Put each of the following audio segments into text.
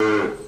Uh...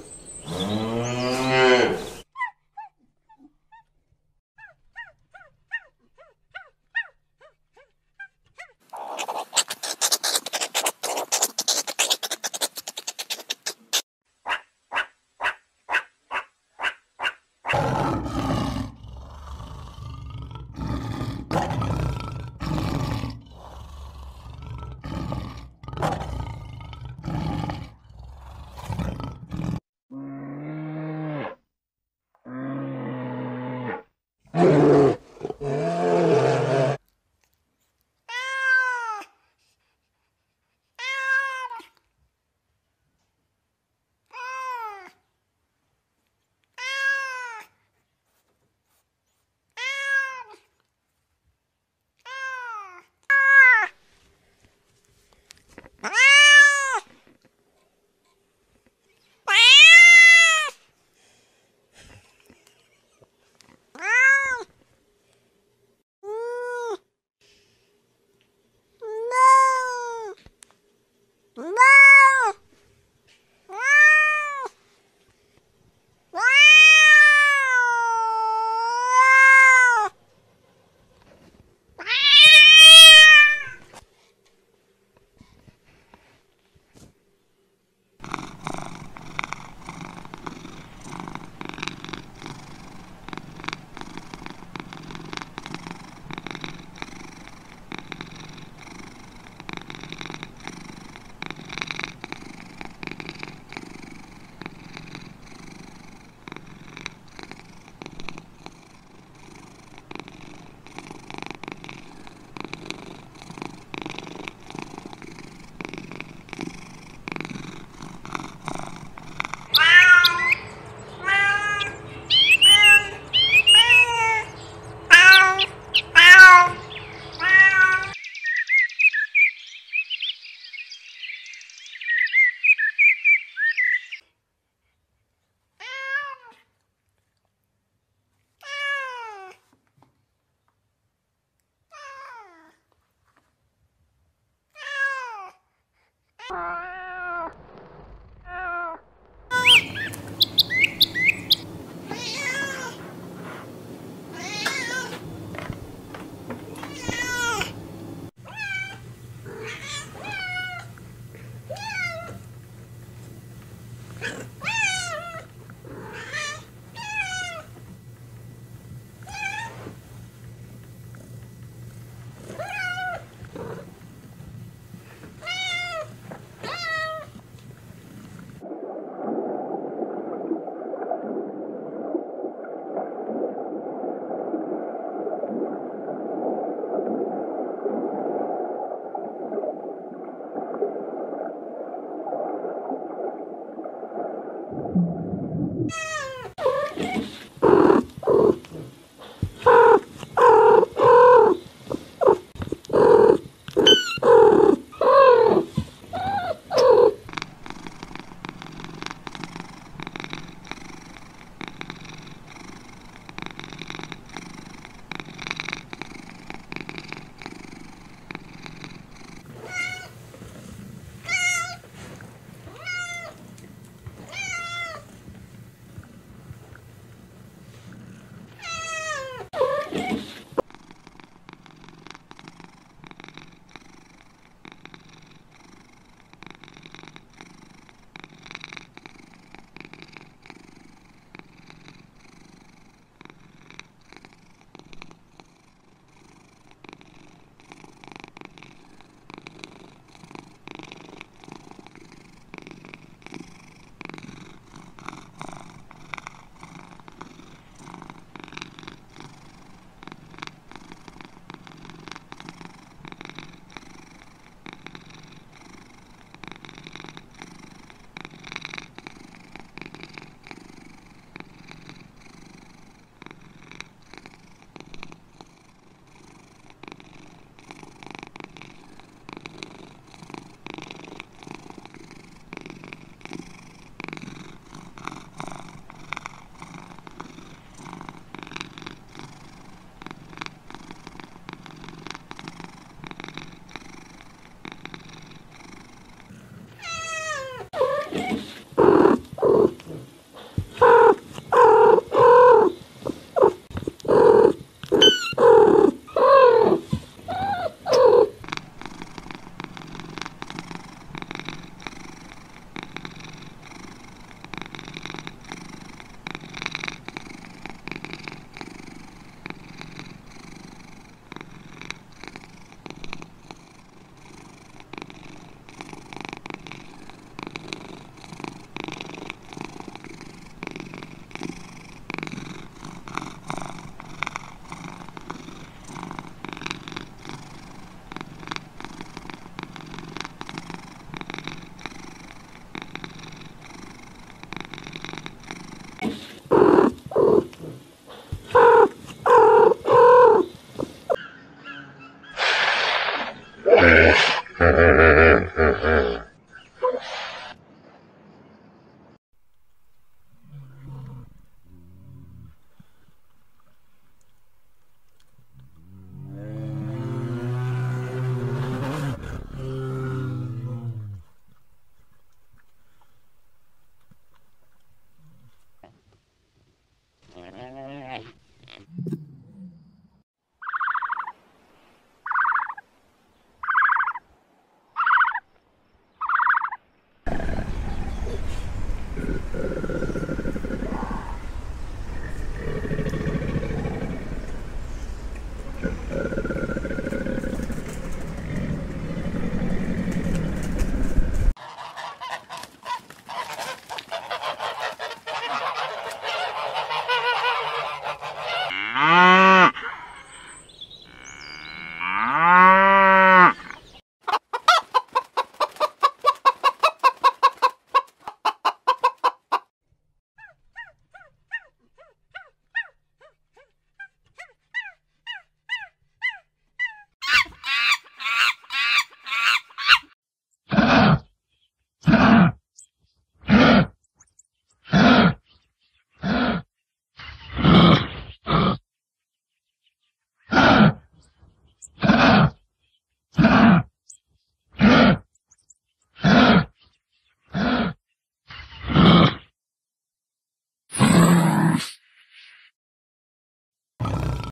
Ah!